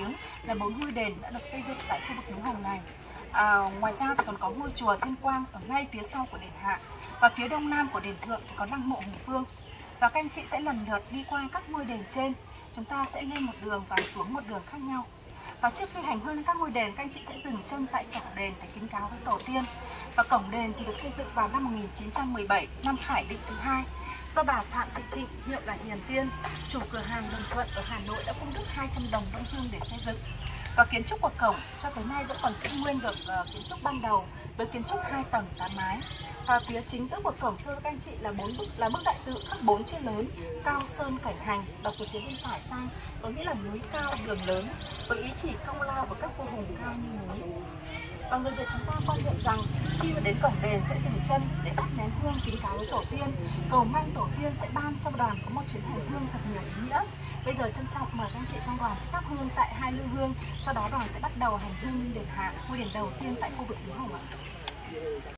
tiếng là bốn ngôi đền đã được xây dựng tại khu vực núi Hồng này. À, ngoài ra thì còn có ngôi chùa Thiên Quang ở ngay phía sau của đền Hạ và phía đông nam của đền Thượng thì có lăng mộ Hùng Vương. Và các anh chị sẽ lần lượt đi qua các ngôi đền trên. Chúng ta sẽ lên một đường và xuống một đường khác nhau. Và trước khi hành hương lên các ngôi đền, các anh chị sẽ dừng chân tại cổng đền để kính cáo với tổ tiên. Và cổng đền thì được xây dựng vào năm 1917, năm Khải Định thứ hai do bà Phạm Thị Thịnh, hiệu là Hiền Tiên, chủ cửa hàng Đồng Thuận ở Hà Nội đã cung đức 200 đồng Đông Dương để xây dựng. Và kiến trúc của cổng cho tới nay vẫn còn giữ nguyên được uh, kiến trúc ban đầu với kiến trúc hai tầng tám mái. Và phía chính giữa của cổng thưa các anh chị là bốn bức là bức đại tự khắc bốn chữ lớn cao sơn cảnh hành đọc từ phía bên phải sang có nghĩa là núi cao đường lớn với ý chỉ công lao của các vua hùng cao như núi và người Việt chúng ta quan niệm rằng khi mà đến cổng đền sẽ dừng chân để kính cáo với tổ tiên. Cầu mong tổ tiên sẽ ban cho đoàn có một chuyến hành hương thật nhiều ý nghĩa. Bây giờ trân trọng mời các anh chị trong đoàn sẽ thắp hương tại hai lưu hương. Sau đó đoàn sẽ bắt đầu hành hương lên đền hạ, ngôi đền đầu tiên tại khu vực núi hồng ạ.